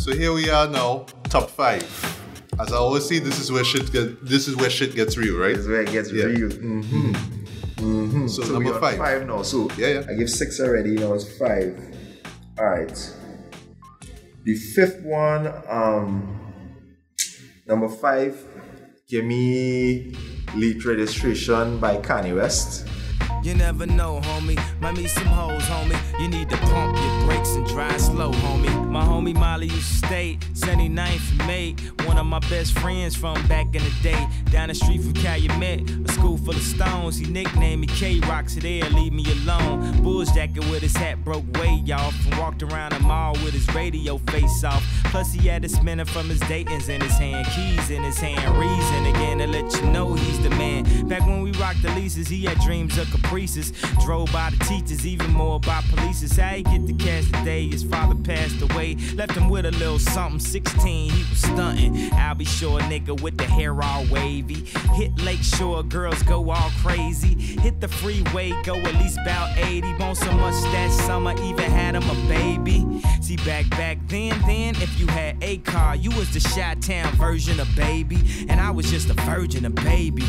So here we are now, top five. As I always say, this is where shit get. This is where shit gets real, right? This is where it gets Yeah. real. Mm-hmm. So, So number we on five. five now. So Yeah, yeah. I give six already. Now it's five. All right. The fifth one, um, number five, give me Late Registration by Kanye West. You never know, homie. Might meet some hoes, homie. You need to pump your brakes and drive slow, homie. My homie Molly used to stay 79th May. One of my best friends from back in the day. Down the street from Calumet, a school full of stones. He nicknamed me K Rocks there, leave me alone. Bulls jacket with his hat broke way off. And walked around the mall with his radio face off. Plus, he had a spinner from his Dayton's in his hand, keys in his hand. Reason again to let you know he's the man. Back when we rocked the leases, he had dreams of caprices. Drove by the teachers, even more by police. How he get the cash today? His father passed away. Left him with a little something. 16, he was stunting. I'll be sure, nigga, with the hair all wavy. Hit Lake Shore, girls go all crazy. Hit the freeway, go at least about 80. Bone so much that summer, even had him a baby. See, back back then, then, if you had a car, you was the Chi-Town version of baby. And I was just a virgin, a baby.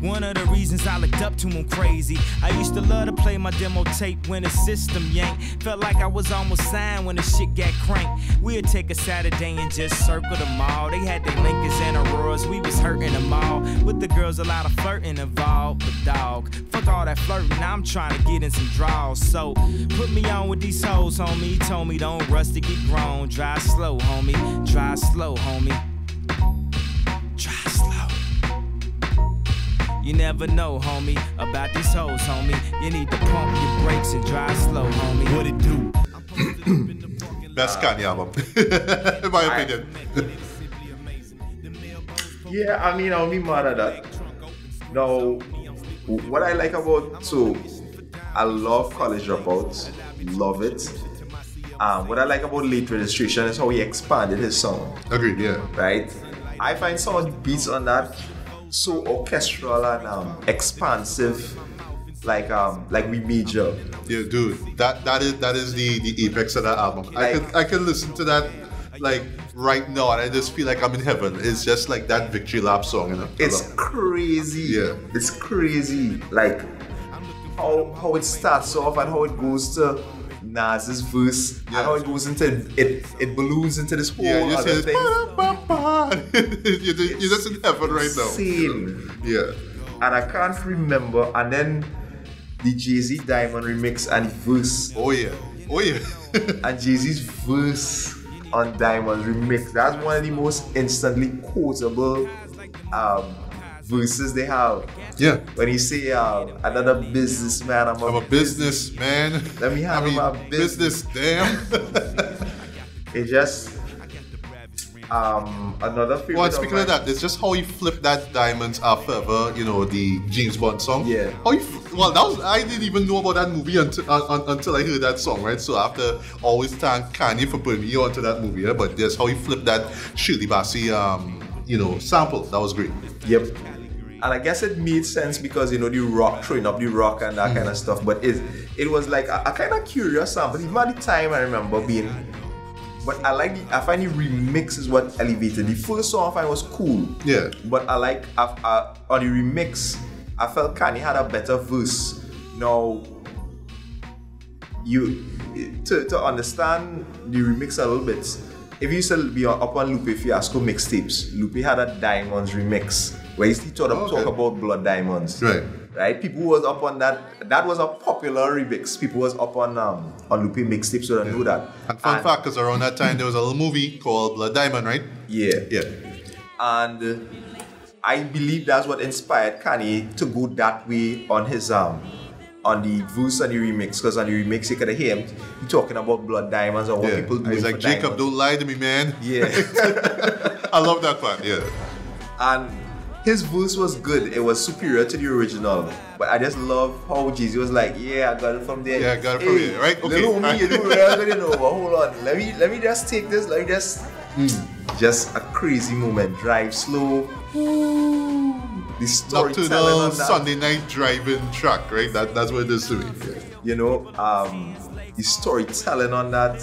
One of the reasons I looked up to him crazy. I used to love to play my demo tape when the system yanked. Felt like I was almost signed when the shit got cranked. We'd take a Saturday and just circle the mall. They had their Lincolns and Auroras, we was hurting them all. With the girls, a lot of flirting involved. But dog, fuck all that flirting, I'm trying to get in some draws. So put me on with these hoes, homie. He told me don't rush to get grown. Drive slow, homie. Drive slow, homie. Drive slow. You never know, homie, about these hoes, homie. You need to pump your brakes and drive slow, homie. What it do? Best Kanye album, in my opinion. Yeah, I mean, I'll be mad at that. Now, what I like about too, I love College Dropouts, love it. Um, what I like about Late Registration is how he expanded his sound, Agreed. Yeah. right? I find some of the beats on that so orchestral and um, expansive, like um, like we major. Yeah, dude. That that is that is the the apex of that album. I Like- could I can listen to that like right now, and I just feel like I'm in heaven. It's just like that victory lap song. You know? It's crazy. Yeah. It's crazy. Like how how it starts off and how it goes to Nas's verse Yeah. and how it goes into it it balloons into this whole yeah, you other thing. you're, just, you're just in heaven right now. Insane. Yeah. And I can't remember. And then the Jay Z Diamond remix and the verse Oh yeah. Oh yeah. and Jay Z's verse on Diamond remix. That's one of the most instantly quotable um, verses they have. yeah. When you say um, another businessman, I'm a, I'm a businessman. Let me I handle mean, my business. Damn. It just um another favorite. well, speaking of mine- that, it's just how he flipped that diamonds are forever. You know the James Bond song. Yeah. How he, fl- well, that was I didn't even know about that movie until uh, un, until I heard that song, right? So after always thank Kanye for putting me onto that movie, yeah? but that's how he flipped that Shirley Bassey, um, you know, sample. That was great. Yep. And I guess it made sense because you know the rock throwing up the rock and that kind of stuff. But it it was like a, a kind of curious sample. Even at the time, I remember being. But I like the, I find the remix is what elevated. The first song I find was cool. Yeah. But I like I, I, on the remix, I felt Kanye had a better verse. Now, you to, to understand the remix a little bit. If you used to be up on Lupe Fiasco mixtapes, Lupe had a Diamonds remix where he still oh, talk, Okay. talk about blood diamonds. Right. Right? People was up on that. That was a popular remix. People was up on um on Lupe mixtapes, so I knew that. And fun fact, because around that time there was a little movie called Blood Diamond, right? Yeah. Yeah. and uh, I believe that's what inspired Kanye to go that way on his um on the verse and the remix because on the remix you could hear him he talking about blood diamonds and what yeah. people do. He's like, Jacob, don't lie to me, man. Yeah, I love that part. Yeah. and his verse was good. It was superior to the original. But I just love how Jay Z was like, "Yeah, I got it from there." Yeah, I got it from Hey, here, right? Okay. Little homie, you know where I'm going over. Hold on, let me let me just take this. Let me just just a crazy moment. Drive slow. The storytelling on that. Sunday night driving track, right? That, that's what it is to me. Yeah. you know, um, the storytelling on that,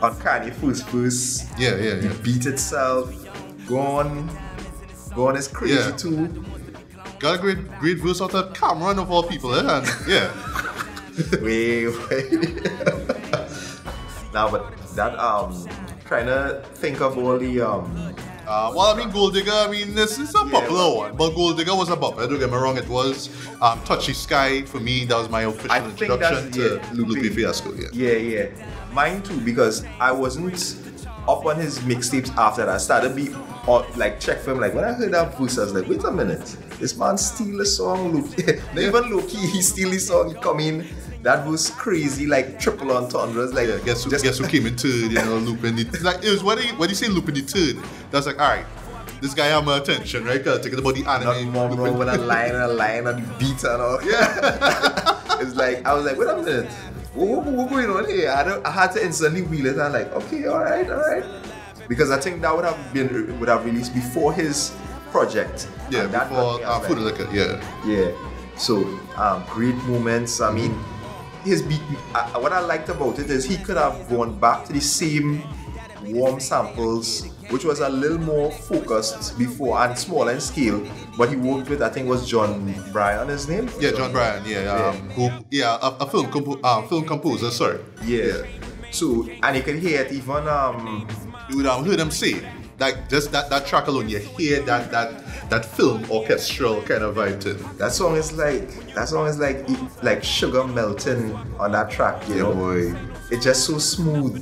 on Kanye first verse, Yeah, yeah, yeah. beat itself, gone, gone is crazy Yeah. too. Got a great, great verse out of Cam'ron of all people, eh? And yeah, wait, wait. now, but that um, trying to think of all the um, Uh, well, I mean, Gold Digger, I mean, this is a Yeah. popular one, but Gold Digger was a bumper. Don't get me wrong, it was um, Touch the Sky for me. That was my official I introduction to yeah, Lupe. Fiasco. Yeah. yeah, yeah, mine too because I wasn't up on his mixtapes after that. I started be or like check for him like when I heard that voice, I was like, wait a minute, this man steal a song. Not even Loki, he steal his song, he come in. That was crazy, like triple entendres, like Yeah, guess who, just- guess who came in third, you know, Lupin the like it was when he when you say Lupin the third, that's like alright, this guy have my attention, right? Cause taking about the Not anime. more bro with a line and a line and the beat and all. Yeah. it's like I was like, wait a minute. What, what, what going on here? I, don't, I had to instantly wheel it. I'm like, okay, all right, all right. Because I think that would have been would have released before his project. yeah, before uh, Food Liquor, yeah. yeah. So um, great moments. I mean, his beat. Uh, what I liked about it is he could have gone back to the same warm samples, which was a little more focused before and smaller in scale. But he worked with I think was Jon Brion his name. Yeah, Jon Brion, yeah, um, who, yeah, a, a film compo- uh, film composer, sorry. Yeah. So and you can hear it even um You would um, heard them say, like, just that, that track alone, you hear that that that film orchestral kind of vibe to it. that song is like that song is like like sugar melting on that track, you Yeah, know. boy. It's just so smooth.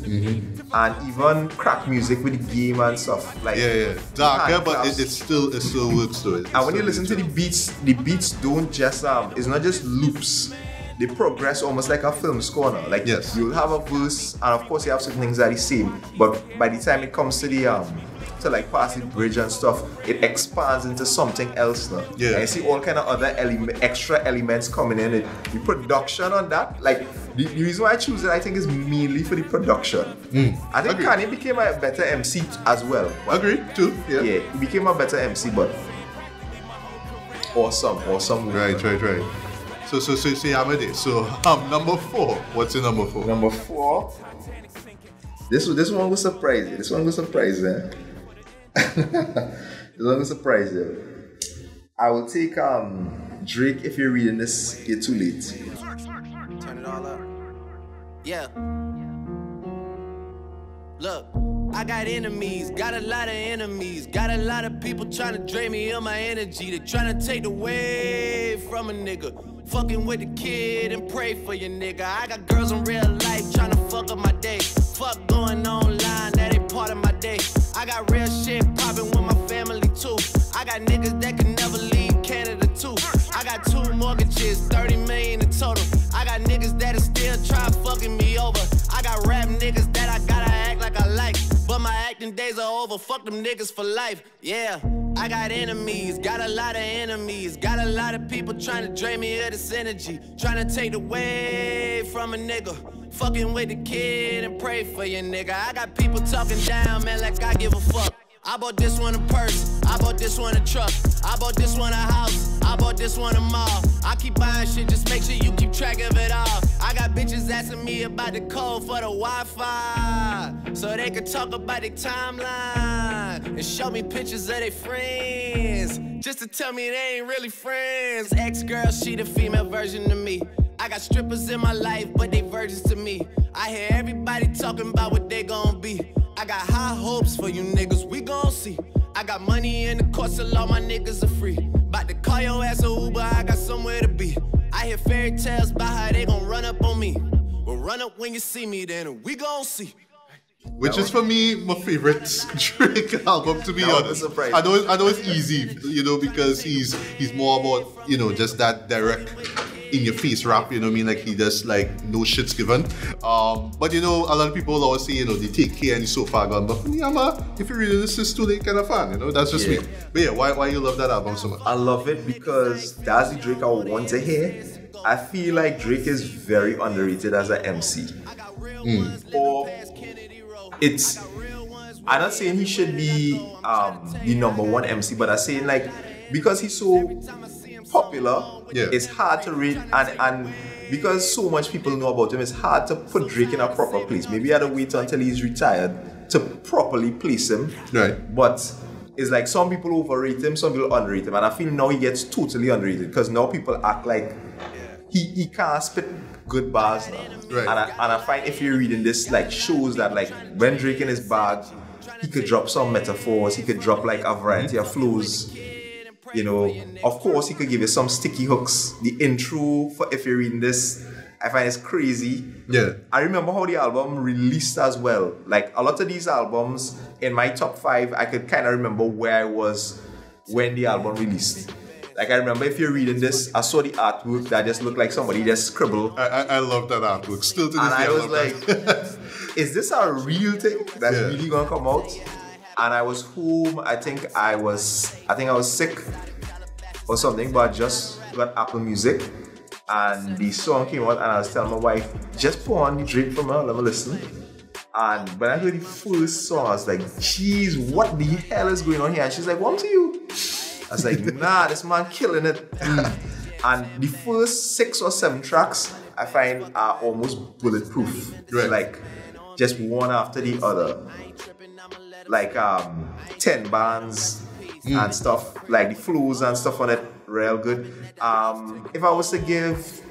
And even crack music with the game and stuff. Like Yeah, yeah. Darker, but it, it still it still works to it. And when you listen to the beats, the beats don't just um, it's not just loops. They progress almost like a film score now. Like Yes. you'll have a verse, and of course you have certain things that are the same. But by the time it comes to the um, to like past the bridge and stuff, it expands into something else now. Yeah. And you see all kind of other element, extra elements coming in. It, the production on that, like the, the reason why I choose it, I think is mainly for the production. I think Agreed. Kanye became a better MC as well. Agreed, too. Yeah. Yeah, he became a better MC, but awesome, awesome. Right, right, right. So, so, so, so, Amade. So, um, number four. What's your number four? Number four. This this one will surprise you. This one will surprise you. this one will surprise you. I will take um Drake if you're reading this. You're too late. Turn it all up. Yeah. Look, I got enemies, got a lot of enemies, got a lot of people trying to drain me of my energy. They trying to take away from a nigga. Fucking with the kid and pray for your nigga. I got girls in real life trying to fuck up my day. Fuck going online, that ain't part of my day. I got real shit popping with my family too. I got niggas that can never leave Canada too. I got two mortgages, 30 million in total. I got niggas that'll still try fucking me over. I got rap niggas that I gotta act like I like. But my acting days are over. Fuck them niggas for life. Yeah. I got enemies, got a lot of enemies. Got a lot of people trying to drain me of this energy. Trying to take away from a nigga. Fucking with the kid and pray for your nigga. I got people talking down, man, like I give a fuck. I bought this one a purse. I bought this one a truck. I bought this one a house. I bought this one a mall. I keep buying shit, just make sure you keep track of it all. I got bitches asking me about the code for the Wi-Fi. So they can talk about the timeline. And show me pictures of their friends. Just to tell me they ain't really friends. Ex-girl, she the female version of me. I got strippers in my life, but they virgins to me. I hear everybody talking about what they gon' be. I got high hopes for you niggas, we gon' see. I got money in the course, so all my niggas are free. About to call your ass a Uber, I got somewhere to be. I hear fairy tales about how they gon' run up on me. Well, run up when you see me, then we gon' see. Which is for me my favorite Drake album, to be That honest. I know, it- I know it's easy, you know, because he's he's more about you know just that direct in your face rap. You know what I mean? Like he just like no shits given. Um, but you know, a lot of people always say you know they take care and he's so far gone. But for me, I'm a if you really listen to late kind of fan. You know, that's just Yeah. me. But yeah, why why you love that album so much? I love it because that's the Drake I want to hear. I feel like Drake is very underrated as an MC. Or it's I'm not saying he should be um, the number one MC, but I'm saying like because he's so popular, Yeah. it's hard to read and and because so much people know about him, it's hard to put Drake in a proper place. Maybe I had to wait until he's retired to properly place him. Right. But it's like some people overrate him, some people underrate him, and I feel now he gets totally underrated because now people act like he, he can't spit good bars now. Right. And I, and I find if you're reading this, like shows that like when Drake in his bag, he could drop some metaphors, he could drop like a variety of flows. You know, of course he could give you some sticky hooks. The intro for if you're reading this, I find it's crazy. Yeah. I remember how the album released as well. Like a lot of these albums in my top five, I could kind of remember where I was when the album released. Like I remember if you're reading this, I saw the artwork that just looked like somebody just scribbled. I, I, I love that artwork. Still to this And day, I was love like, is this a real thing that's Yeah. really gonna come out? And I was home, I think I was I think I was sick or something, but I just got Apple Music and the song came out and I was telling my wife, just put on the Drake from her, let me listen. And when I heard the first song, I was like, geez, what the hell is going on here? And she's like, what to you? I was like, nah, this man killing it. and the first six or seven tracks I find are almost bulletproof. Right. Like just one after the other. Like um 10 bands and stuff. Like the flows and stuff on it, real good. Um if I was to give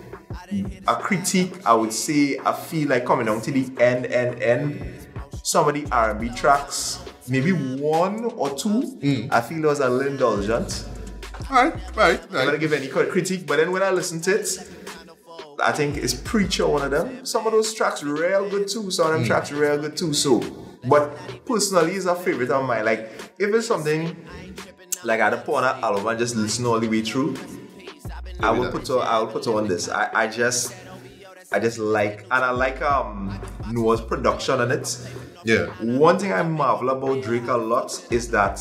a critique, I would say I feel like coming down to the end, end, end. Some of the R&B tracks, maybe one or two, I feel was a little indulgent. Right, right, I'm gonna give any crit- critique, but then when I listen to it, I think it's Preacher one of them. Some of those tracks real good too. Some of them tracks real good too. So, but personally, it's a favorite of mine. Like if it's something like I had to put on an album and just listen all the way through, I will put on. I will put on this. I, I just, I just like, and I like um Noah's production on it. Yeah. One thing I marvel about Drake a lot is that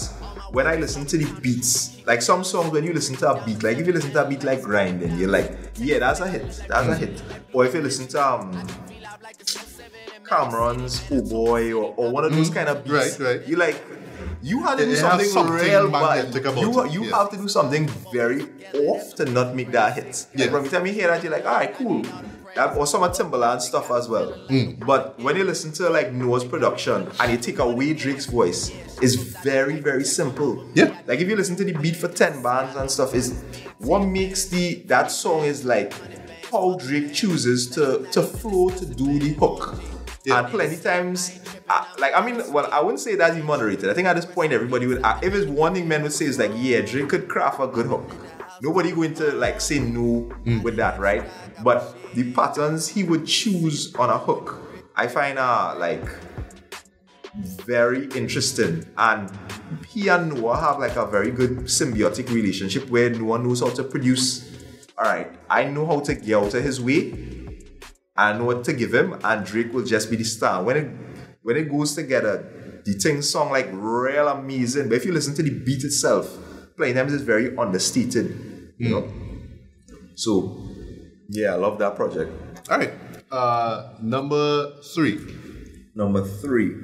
when I listen to the beats, like some songs, when you listen to a beat, like if you listen to a beat like Grinding, you're like, yeah, that's a hit, that's a hit. Or if you listen to um, Cam'ron's Oh Boy or, or one of those kind of beats, Right, right. you like, you have to do something, something real bad. You, you yeah. have to do something very off to not make that hit. Yeah. Like, from the time you hear that, you're like, all right, cool. Or some of Timbaland stuff as well. Mm. But when you listen to like Noah's production and you take away Drake's voice, it's very, very simple. Yeah. Like if you listen to the beat for 10 bands and stuff, is what makes the that song is like how Drake chooses to to flow to do the hook. Yeah. And plenty times, uh, like I mean, well, I wouldn't say that he moderated. I think at this point, everybody would. If it's one thing men would say is like, yeah, Drake could craft a good hook. Nobody going to like say no mm. with that, right? But the patterns he would choose on a hook, I find are like very interesting. And he and Noah have like a very good symbiotic relationship where Noah knows how to produce. All right, I know how to get out of his way. I know what to give him, and Drake will just be the star. When it when it goes together, the thing song like real amazing. But if you listen to the beat itself, plenty times it's very understated. You know. So yeah, I love that project. All right. Uh, number three. Number three.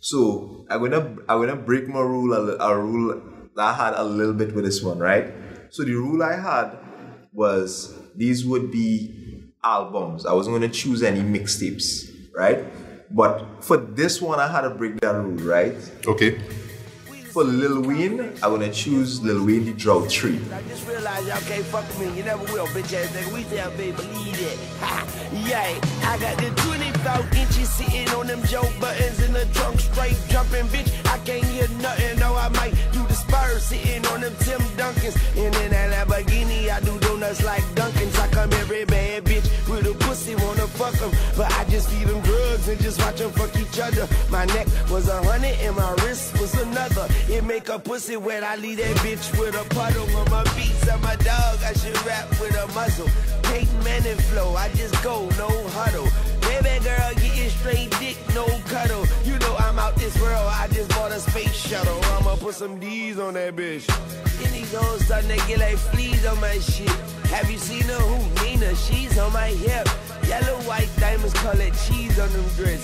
So I'm gonna I'm gonna break my rule a, a rule that I had a little bit with this one, right? So the rule I had was these would be albums. I wasn't gonna choose any mixtapes, right? But for this one, I had to break that rule, right? Okay. For Lil Wayne, I'm gonna choose Lil Wayne the Drought 3. I just realized y'all can't fuck me. You never will, bitch ass nigga. We tell baby, believe it. Ha, yeah, I got the 24 inches sitting on them Joe Buddens in the trunk, straight jumping, bitch. I can't hear nothing, though I might do the Spurs sitting on them Tim Duncans. And in that Lamborghini, I do donuts like Dunkins. I come every bad bitch a pussy, wanna fuck them. But I just feed them drugs and just watch them fuck each other. My neck was a hundred and my wrist was another. It make a pussy wet. I leave that bitch with a puddle on my beats. I'm a dog. I should rap with a muzzle. Peyton Manning flow. I just go, no huddle. Baby girl, straight dick, no cuddle. You know I'm out this world. I just bought a space shuttle. I'ma put some D's on that bitch. Hoes starting to get like fleas on my shit. Have you seen her who? Nina, she's on my hip. Yellow, white diamonds, colored cheese on them dresses.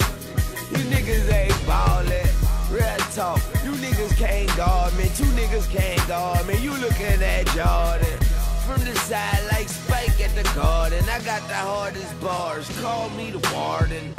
You niggas ain't ballin'. Real talk, you niggas can't guard me. Two niggas can't guard me. You looking at Jordan. From the side like Spike at the garden. I got the hardest bars. Call me the warden.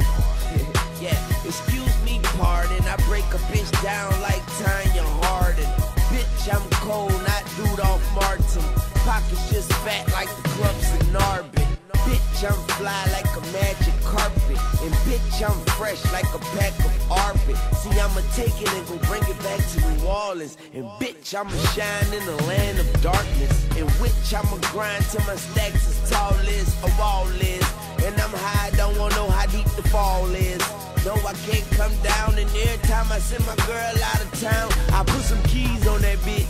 Yeah, excuse me, pardon. I break a bitch down like Tonya Harding. Bitch, I'm cold, not Rudolph Martin. Pockets just fat like the clubs in Narbin. Bitch, I'm fly like a magic carpet. And bitch, I'm fresh like a pack of Orbit. See, I'ma take it and go bring it back to New Orleans. And bitch, I'ma shine in the land of darkness. In which I'ma grind till my stacks as tall as a wall is. And I'm high, don't wanna know how deep the fall is. No, I can't come down, and every time I send my girl out of town, I put some keys on that bitch.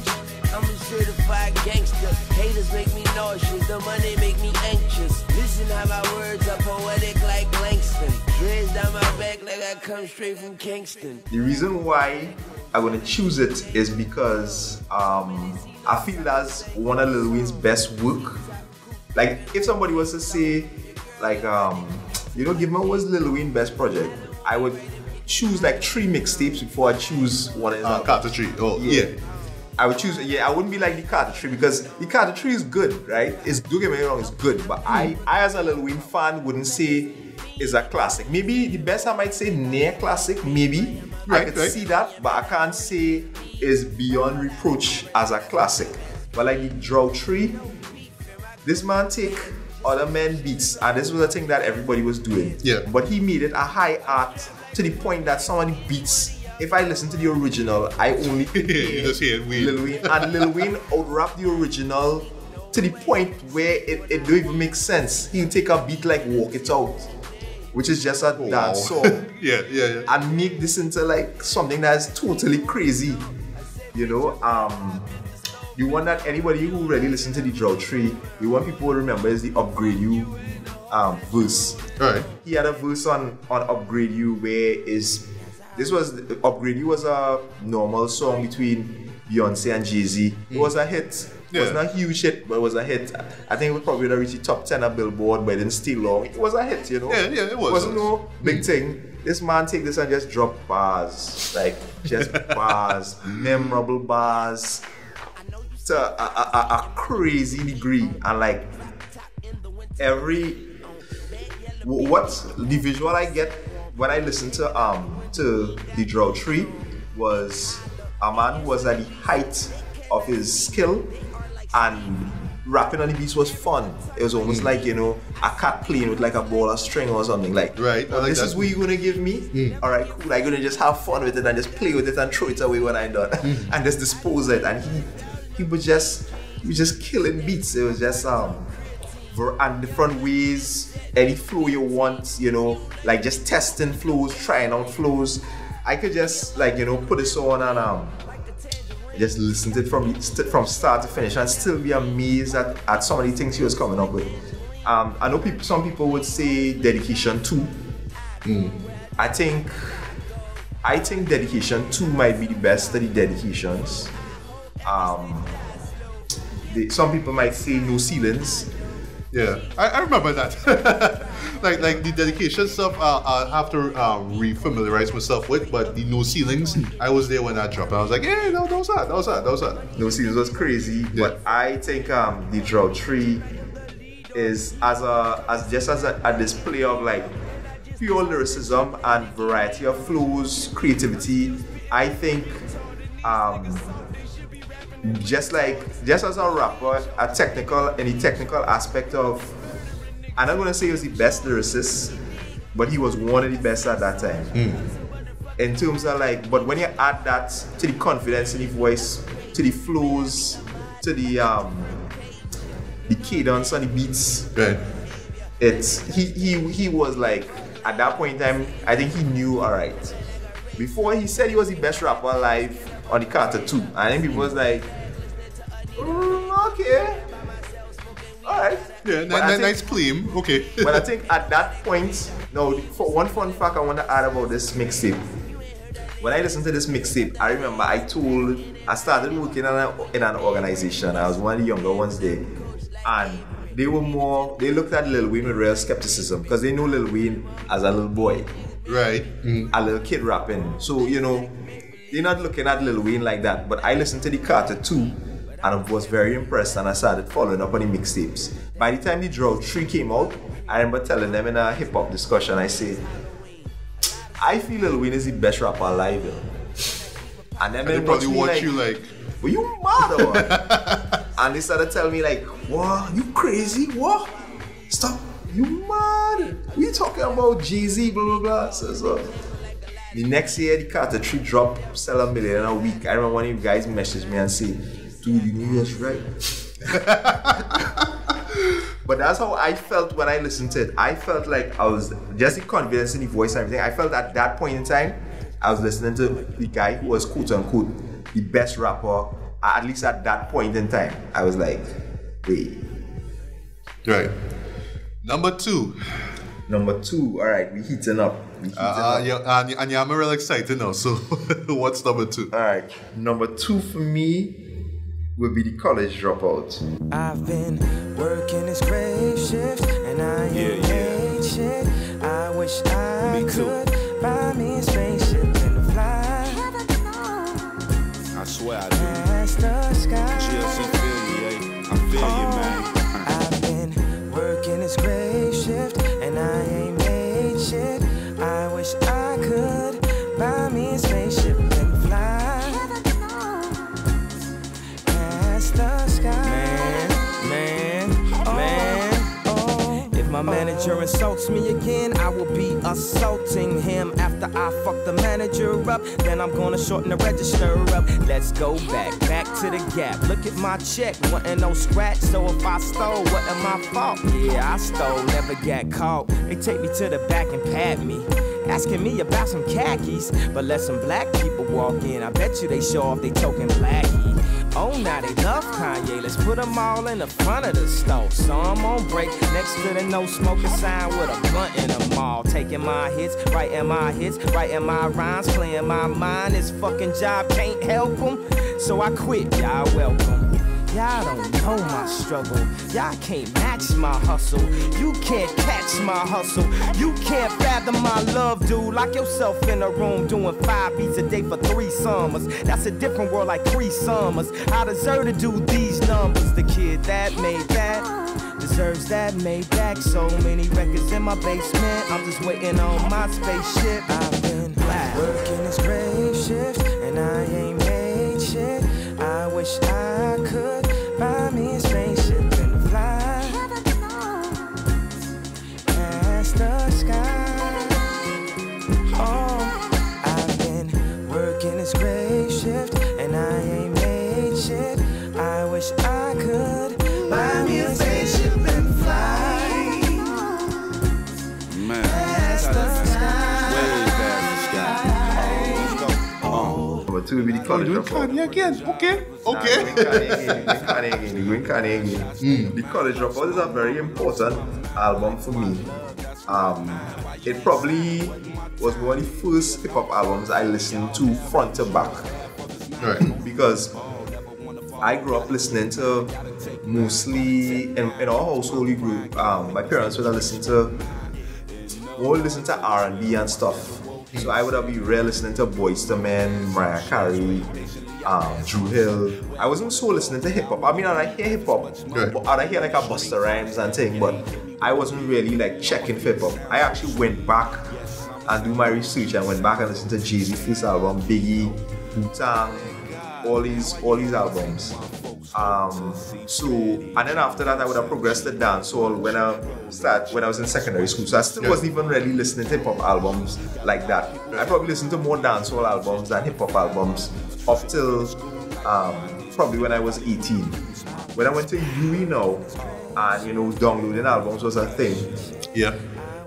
I'm a certified gangster. Haters make me nauseous. The money make me anxious. Listen how my words are poetic like Langston. Dreads down my back like I come straight from Kingston. The reason why I'm gonna choose it is because um, I feel that's one of Lil Wayne's best work. Like if somebody was to say, like, um, you know, give me what's Lil Wayne's best project, I would choose like three mixtapes before I choose one of his Uh. Carter Tree. Oh, yeah. I would choose, yeah, I wouldn't be like the Carter 3 because the Carter 3 is good, right? It's don't get me wrong, it's good, but I, I as a Lil Wayne fan wouldn't say it's a classic. Maybe the best I might say near classic, maybe I Right, could right. see that, but I can't say is beyond reproach as a classic. But like the Drought 3, this man take other men beats, and this was a thing that everybody was doing. Yeah. But he made it a high art to the point that somebody beats. If I listen to the original, I only You just hear Wayne. Lil Wayne and Lil Wayne outrap the original to the point where it, it don't even make sense. He'll take a beat like Walk It Out, which is just a Wow. dance song, yeah, yeah, yeah. and make this into like something that's totally crazy. You know, um, the want that anybody who really listen to the Drought 3, you want people to remember is the Upgrade You um, verse right. he had a verse on on Upgrade You where is this was Upgrade You was a normal song between Beyonce and Jay Z. It was a hit. It was not a huge hit, but it was a hit. I think it would probably reached the top ten of Billboard, but it didn't stay long. It was a hit, you know. Yeah, yeah, it was. It wasn't no big thing. This man take this and just drop bars, like just bars, memorable bars to a, a, a, a crazy degree, and like every what the visual I get when I listen to um to the Drought 3 was a man who was at the height of his skill and rapping on the beats was fun. It was almost hmm. like you know a cat playing with like a ball of string or something like. Right, I like this that. is what you're gonna give me. Hmm. All right, cool. I'm gonna just have fun with it and just play with it and throw it away when I'm done hmm. and just dispose it. And he he was just he was just killing beats. It was just um and different ways, any flow you want, you know, like just testing flows, trying out flows. I could just like you know put this on and um just listen to it from from start to finish and still be amazed at, at some of the things he was coming up with. Um, I know people, some people would say dedication two. I think I think dedication two might be the best of the dedications. Um, the, some people might say no ceilings. Yeah, I, I remember that. like like the dedication stuff, uh, I have to um, re-familiarize myself with. But the no ceilings, I was there when that dropped. I was like, yeah, no, that was that, that was that, that was that. No ceilings was crazy, Yeah. but I think um, the drought 3 is as a as just as a, a display of like pure lyricism and variety of flows, creativity. I think um, just like just as a rapper, a technical any technical aspect of I'm not gonna say he was the best lyricist, but he was one of the best at that time. In terms of like, but when you add that to the confidence in the voice, to the flows, to the um the cadence and the beats, Right. it's he he he was like at that point in time, I think he knew all right. Before he said he was the best rapper alive on the Carter 2. I think people was like, "Mm, okay. Alright. Yeah, But I ni- ni- think- nice claim. Okay. but I think at that point, no, for one fun fact I want to add about this mixtape. When I listened to this mixtape, I remember I told, I started working in an, in an organization. I was one of the younger ones there. And they were more, they looked at Lil Wayne with real skepticism because they know Lil Wayne as a little boy, right. Mm. a little kid rapping. So, you know, they're not looking at Lil Wayne like that. But I listened to the Carter 2 and I was very impressed and I started following up on the mixtapes. By the time the Drought 3 came out, I remember telling them in a hip hop discussion, I said, I feel Lil Wayne is the best rapper alive. yo." And then They they probably watch like, you like, were you mad and they started telling me like, what? You crazy? What? Stop. You mad? We talking about Jay-Z, blah, blah, blah. So, so. The next year, the Carter 3 drop, sell a million in a week. I remember one of you guys messaged me and said, dude, you knew that's right. but that's how I felt when I listened to it. I felt like I was just the confidence in the voice and everything. I felt at that point in time, I was listening to the guy who was quote unquote the best rapper, at least at that point in time. I was like, wait. right. Number two. Number two, all right, we heating up. We Uh, yeah, and, and yeah, I'm real excited now. So, what's number two? All right, number two for me will be the college dropout. I've been working this grave shift and I ain't Yeah, made shit. I wish I Me too. buy me a spaceship and fly I swear I do. past the sky. GLC feel you, yeah. I feel you, man. I've been working this grave shift and I manager insults me again, I will be assaulting him after I fuck the manager up. Then I'm gonna shorten the register up. Let's go back, back to the gap. Look at my check, wasn't no scratch. So if I stole, wasn't my fault. Yeah, I stole, never got caught. They take me to the back and pat me. Asking me about some khakis, but let some black people walk in. I bet you they show off they token blackie. Oh, now they love Kanye. Let's put them all in the front of the store. So I'm on break next to the no smoking sign with a blunt in the mall. Taking my hits, writing my hits, writing my rhymes, playing my mind. This fucking job can't help them. So I quit, y'all welcome. Y'all don't know my struggle. Y'all can't match my hustle. You can't catch my hustle. You can't fathom my love, dude. Lock yourself in a room doing five beats a day for three summers. That's a different world like Cree Summers. I deserve to do these numbers. The kid that made that deserves that Maybach. So many records in my basement. I'm just waiting on my spaceship. I've been working this grave shift and I ain't made shit. I wish I could me Number two will be the Oh, college doing dropout. Kanye again. Okay. Nah, Okay. again, doing Kanye again, Kanye again. The College Dropout is a very important album for me. Um, it probably was one of the first hip hop albums I listened to front to back Right. because I grew up listening to mostly in, in our household. We grew. Um, my parents would have listened to more listen to R and B and stuff. So I would have been real listening to Boyz II Men, Mariah Carey, um, Dru Hill. I wasn't so listening to hip hop. I mean, I hear hip hop, but I hear like a Busta Rhymes and thing, but I wasn't really like checking for hip hop. I actually went back and do my research and went back and listened to Jay Z first album, Biggie, Wu Tang, all these all these albums. Um, so and then after that I would have progressed to dancehall when I start when I was in secondary school. So I still wasn't even really listening to hip hop albums like that. I probably listened to more dancehall albums than hip hop albums up till um, probably when I was 18. When I went to UE now and you know downloading albums was a thing. Yeah.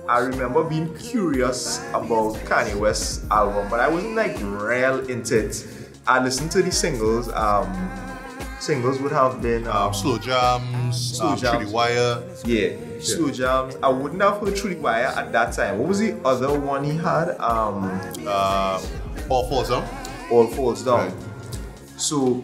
I remember being curious about Kanye West's album, but I wasn't like real into it. I listened to the singles. Um, singles would have been um, slow jams, Slow um, jams. Wire. yeah, slow jams. I wouldn't have heard Through the Wire at that time. What was the other one he had? Um, Uh, all falls down. All Falls Down. Right. So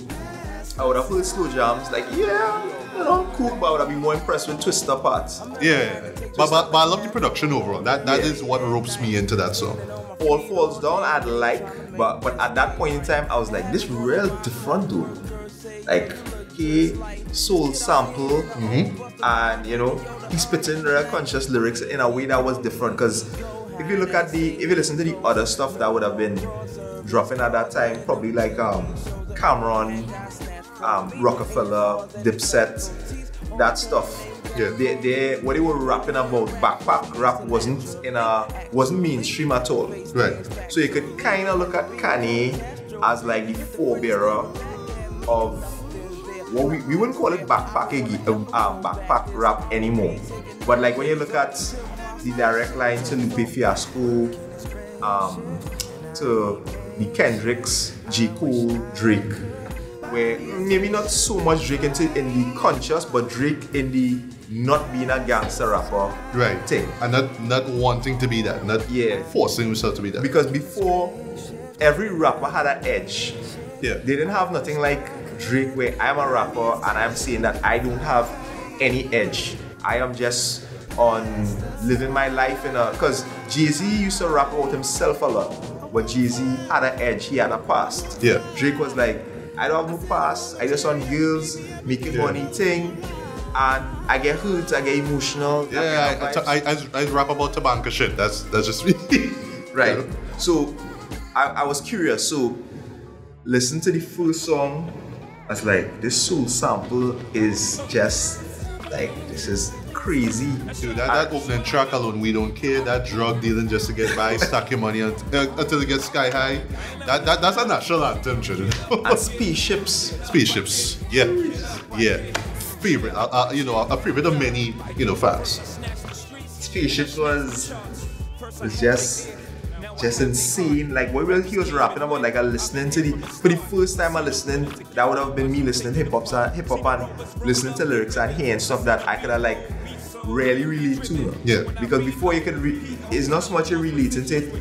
I would have heard slow jams. Like yeah, you know, cool. But I would have been more impressed with Twista parts. Yeah. But, but, but I love the production overall. That that Yeah. is what ropes me into that song. All Falls Down I'd like, but but at that point in time I was like, this real different dude. Like he soul sample and you know he's spitting real conscious lyrics in a way that was different because if you look at the if you listen to the other stuff that would have been dropping at that time, probably like um Cam'ron, um, Rockefeller, Dipset, that stuff. Yeah. They, they what they were rapping about backpack rap wasn't in a wasn't mainstream at all. Right. So you could kind of look at Kanye as like the forebearer of what we, we wouldn't call it backpacking um, backpack rap anymore. But like when you look at the direct line to Lupe Fiasco, um, to the Kendricks, J. Cole, Drake, where maybe not so much Drake into in the conscious, but Drake in the not being a gangster rapper Right. thing. And not not wanting to be that, not Yeah. forcing himself to be that. Because before, every rapper had an edge. Yeah. They didn't have nothing like Drake, where I'm a rapper and I'm saying that I don't have any edge. I am just on living my life in a. Because Jay Z used to rap about himself a lot, but Jay Z had an edge, he had a past. Yeah. Drake was like, I don't have no past, I just on girls, making Yeah. money thing. And I get hurt, I get emotional. yeah, I. I, I, I rap about tobacco shit. That's that's just me. Right. Know? So I, I was curious. So listen to the full song. I was like, this soul sample is just like this is crazy. Dude, that, that opening track alone, we don't care. That drug dealing just to get by, stack your money unt- uh, until it gets sky high. That, that that's a national anthem, shit. and spaceships. Spaceships, yeah, yeah. Favorite, uh, uh, you know, a favorite of many, you know, fans. Spaceships was was just just insane. Like what he was rapping about, like I listening to the for the first time I listening, that would have been me listening hip hop hip hop and listening to lyrics and hearing stuff that I could have like really relate to. Yeah. Because before you could re- it's not so much you relating to it.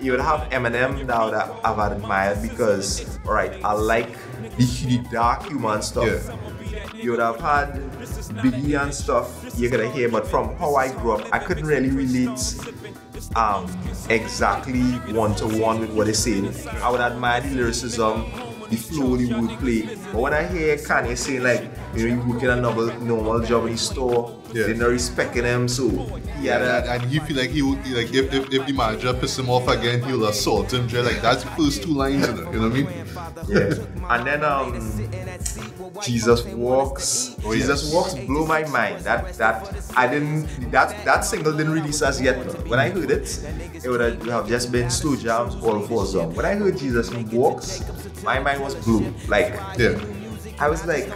You would have Eminem that would have, admired because alright, I like the, the dark human stuff. Yeah. You would have had Biggie and stuff you could hear, but from how I grew up, I couldn't really relate um, exactly one to one with what they saying. I would admire the lyricism, the flow, the wordplay. But when I hear Kanye saying like, you know, you working a normal, normal job in the store, Yeah. they're not respecting him, so yeah, and, he feel like he would like if, if, if the manager piss him off again, he'll assault him. Just like that's the first two lines in it. You know what I mean? yeah. And then um, Jesus walks. Oh, Jesus yes. walks blew my mind. That that I didn't that that single didn't release as yet. no. When I heard it, it would have have just been slow jams all four songs. When I heard Jesus walks, my mind was blew. Like Yeah. I was like,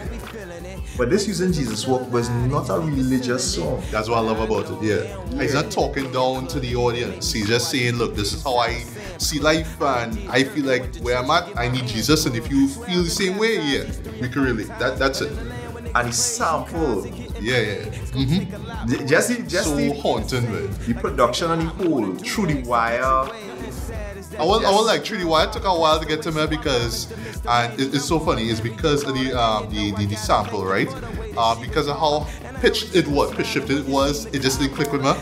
but this using Jesus walk was not a religious song. That's what I love about it. Yeah. He's not talking down to the audience. He's just saying, look, this is how I see life and I feel like where I'm at, I need Jesus. And if you feel the same way, yeah, we can relate. That that's it. And the sample, Yeah, yeah. Mm-hmm. just the, just So the, haunting, man. the production on the whole, through the wire. I was, I was like, truly, why it took a while to get to me because, and it, it's so funny, it's because of the um the, the, the sample, right? Uh, because of how pitched it was, pitch shifted it was, it just didn't click with me.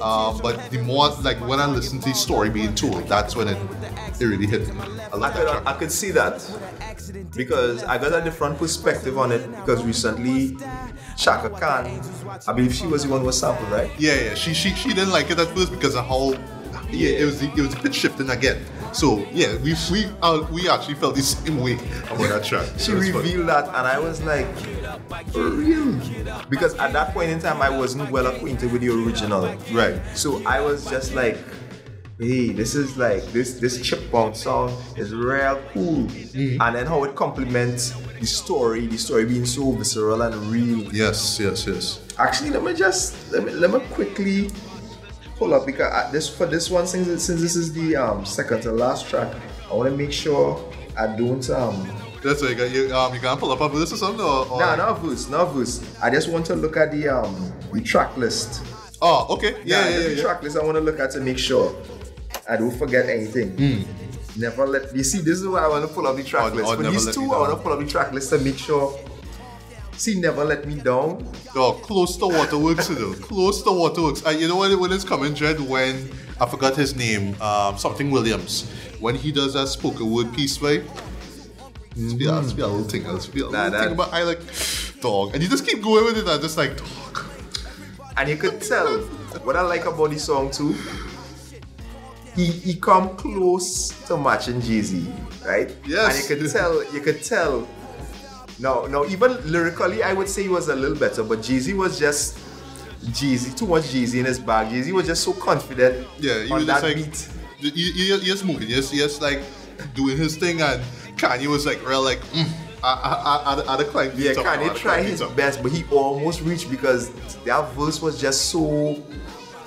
Um, but the more like when I listened to the story being told, that's when it it really hit me. I I could, I could see that because I got a different perspective on it because recently Chaka Khan, I believe she was the one who was sampled, right? Yeah, yeah. She she she didn't like it at first because of how yeah, it was it was pitch shifting again. So yeah, we we uh, we actually felt the same way about that track. She It was funny. revealed that, and I was like, for real? Because at that point in time, I wasn't well acquainted with the original. Right. So I was just like, hey, this is like this this chip song is real cool. Mm-hmm. And then how it complements the story, the story being so visceral and real. Yes, yes, yes. Actually, let me just let me let me quickly pull up because uh, this for this one since since this is the um second to last track, I want to make sure I don't um That's why you got you um you can pull up a verse or something or, or no no verse no verse. I just want to look at the um the track list. Oh, okay. Yeah, yeah, just yeah. the yeah. track list I want to look at to make sure I don't forget anything. Never let you see. This is why I want to pull up the track Oh, list. For these two, I want to pull up the track list to make sure See Never Let Me Down. Dog, close to waterworks, you know. Close to waterworks. And you know what when it's coming, Dread? When I forgot his name, um, something Williams. When he does that spoken word piece, right? It's be, it's be a little thing. It's be a Nah, little thing about I like dog. And you just keep going with it. I'm just like dog. And you could tell what I like about the song too. He he come close to matching Jay-Z, right? Yes. And you could tell you could tell. No, no, even lyrically I would say he was a little better, but Jay-Z was just Jay-Z, too much Jay-Z in his bag. Jay-Z was just so confident Yeah, he was that just like beat. he, he, he just moving, just just like doing his thing, and Kanye was like real like mm, I I I I the climb Yeah, up, Kanye tried his up. best, but he almost reached because that verse was just so.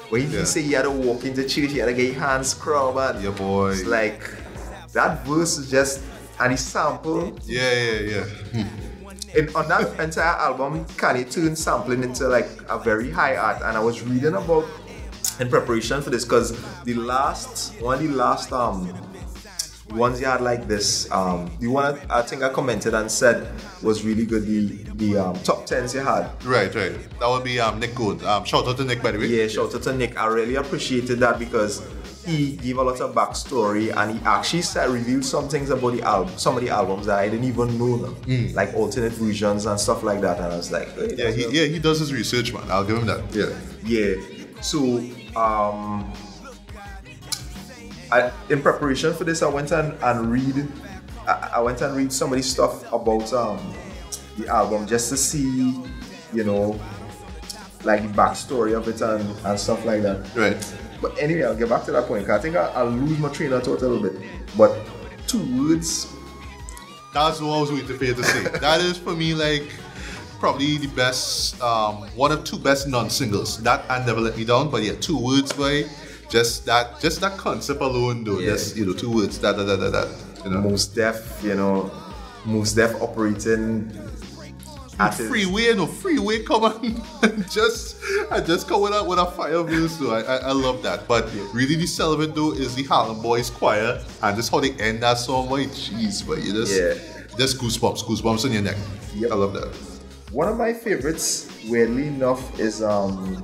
When he Yeah. say he had to walk into church, he had to get his hands scrubbed, Yeah, boy. it's like that verse is just and he sample. Yeah, yeah, yeah. In, on that entire album, Kanye turned sampling into like a very high art, and I was reading about in preparation for this because the last one, of the last um ones you had like this, um the one I, I think I commented and said was really good. The the um, top tens you had. Right, right. That would be um Nick Gold. Um, shout out to Nick by the way. Yeah, shout out to Nick. I really appreciated that because he gave a lot of backstory and he actually said, revealed some things about the album, some of the albums that I didn't even know them, like alternate versions and stuff like that. And I was like, hey. Yeah, he, yeah, he does his research, man. I'll give him that. Yeah. Yeah. So, um, I, in preparation for this, I went and, and read. I, I went and read some of the stuff about um the album just to see, you know, like the backstory of it and, and stuff like that. Right. But anyway, I'll get back to that point. I think I, I'll lose my train of thought a little bit. But two words. That's what I was waiting for you to say. that is for me like probably the best, um, one of two best non-singles. That and Never Let Me Down. But yeah, two words, boy. Just that, just that concept alone, though. Yeah. Just you know, two words. That, that, that, that, that. You know. Most deaf, you know, Most deaf operating at his- freeway, no freeway, come on. just I just come with a with a fire views though. I, I I love that. But really the of though is the Harlem Boys choir and just how they end that song. Boy, jeez, but you just Yeah. just goosebumps, goosebumps on your neck. Yep. I love that. One of my favorites, weirdly enough, is um.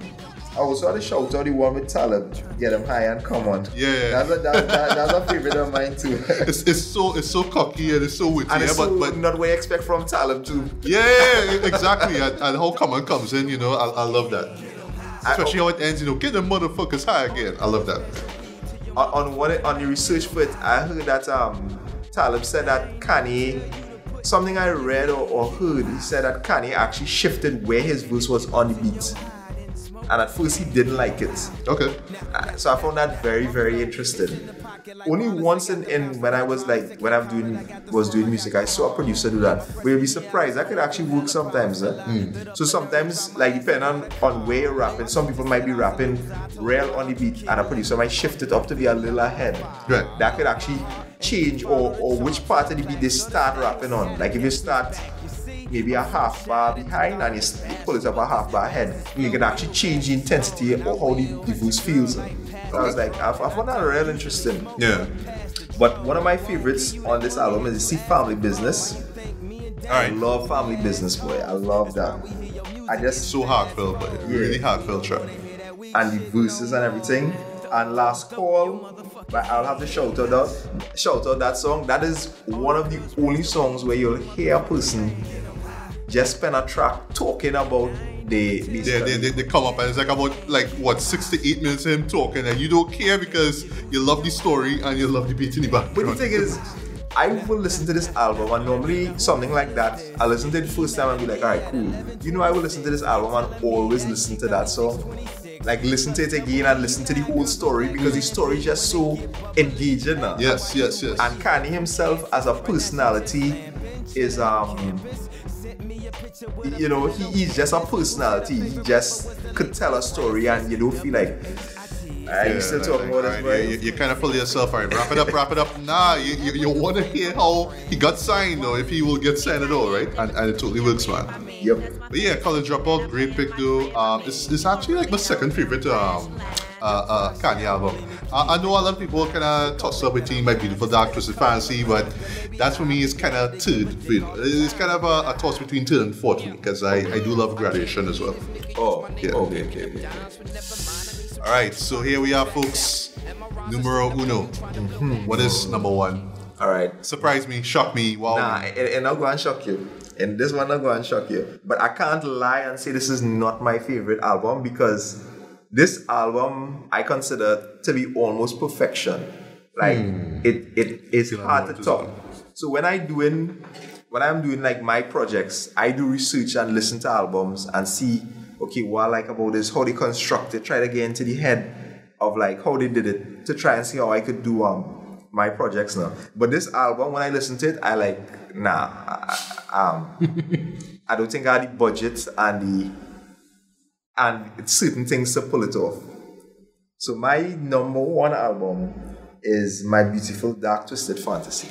I also had to shout out the one with Talib, get him high and come on. Yeah. That's a, that, that, that's a favorite of mine too. It's, it's so it's so cocky and it's so witty, and yeah, it's but so but not what you expect from Talib too. yeah, yeah, exactly. and, and how Common comes in, you know, I, I love that. Especially how it ends, you know, get the motherfuckers high again. I love that. on, on one on the research for it, I heard that um Talib said that Kanye something I read or, or heard, he said that Kanye actually shifted where his verse was on the beat. And at first he didn't like it. Okay. Uh, So I found that very, very interesting. Only once in, in when I was like when I'm doing was doing music, I saw a producer do that. But you'll be surprised, that could actually work sometimes. eh? So sometimes, like depending on, on where you're rapping, some people might be rapping real on the beat, and a producer might shift it up to be a little ahead. Right. That could actually change or, or which part of the beat they start rapping on. Like if you start maybe a half bar behind and you s- you pull it up a half bar ahead, you can actually change the intensity or how the, the verse feels. So I was like, I, I found that real interesting. Yeah. But one of my favorites on this album is See Family Business. All I love Family Business, boy. I love that. I just So heartfelt, but Yeah. really heartfelt track. and the verses and everything. And last call, but I'll have to shout out that shout out that song. That is one of the only songs where you'll hear a person just spend a track talking about the, Yeah, they, they, they come up and it's like about like what six to eight minutes of him talking and you don't care because you love the story and you love the beat in the But the thing is, I will listen to this album and normally something like that, I listen to it the first time and be like, alright, cool. You know, I will listen to this album and always listen to that song. Like listen to it again and listen to the whole story because the story is just so engaging now. yes, yes, yes. And Kanye himself as a personality is um you know, he, he's just a personality. He just could tell a story and you don't feel like are you still talking about this, right, yeah, you, you kind of pull yourself, all right, wrap it up, wrap it up. Nah, you, you, you want to hear how he got signed though, if he will get signed at all, right? And, and it totally works, man. Yep. But yeah, College Dropout, great pick though. Um, it's, it's actually like my second favorite um, uh, uh, Kanye album. Uh, I know a lot of people kind of toss up between My Beautiful Dark Twisted Fantasy, but that for me is kind of third. It's kind of a, a toss between third and fourth because I, I do love Graduation as well. Oh, Yeah. okay, okay, okay. All right, so here we are, folks. Numero uno. What is number one? All right. Surprise me, shock me, wow. Nah, it, it not going to shock you. And this one not going to shock you. But I can't lie and say this is not my favorite album because this album I consider to be almost perfection. Like it it is hard to talk. So when I doing when I'm doing like my projects, I do research and listen to albums and see okay what I like about this, how they construct it, try to get into the head of like how they did it to try and see how I could do um my projects now. But this album, when I listen to it, I like nah. I- Um, I don't think I had the budget and the and it's certain things to pull it off. So my number one album is My Beautiful Dark Twisted Fantasy.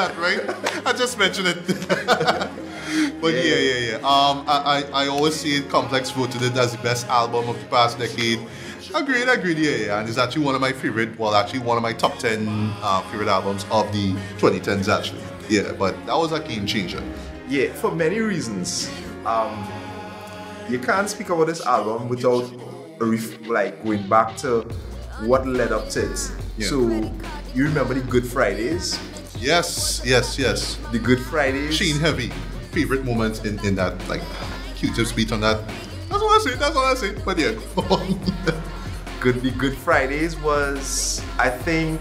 That, right? I just mentioned it. but yeah, yeah, yeah. Um, I, I, I always see it Complex voted it as the best album of the past decade. Agreed, agreed, yeah, yeah. And it's actually one of my favorite, well, actually one of my top 10 uh, favorite albums of the 2010s, actually. Yeah, but that was a game changer. Yeah, for many reasons. Um, you can't speak about this album without ref- like going back to what led up to it. Yeah. So you remember the Good Fridays? Yes, yes, yes. The Good Fridays. Sheen Heavy, favorite moment in, in that, like, Q-Tip's beat on that. That's what I say, that's what I say. But yeah, go on. Good the Good Fridays was I think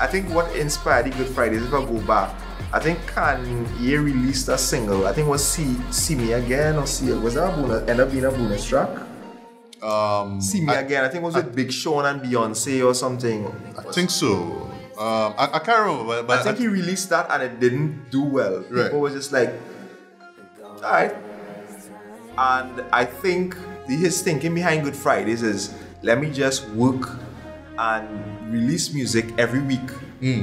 I think what inspired the Good Fridays if I go back I think Kanye released a single I think it was See See Me Again or See It. was that a bonus end up being a bonus track um, See Me I- Again I think it was with Big Sean and Beyonce or something I think so. Um, I, I can't remember, but, but I think he released that and it didn't do well. Right. People were just like, alright. And I think the, his thinking behind Good Fridays is let me just work and release music every week,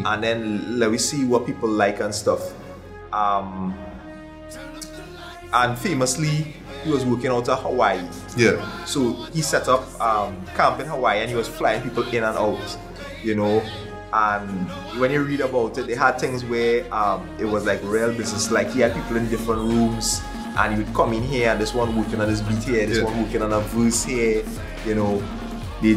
and then let me see what people like and stuff. Um, and famously, he was working out of Hawaii. Yeah. So he set up um, camp in Hawaii and he was flying people in and out, you know. And when you read about it, they had things where um, it was like real business. Like he had people in different rooms and he would come in here and this one working on this beat here, this Yeah. one working on a verse here, you know. They,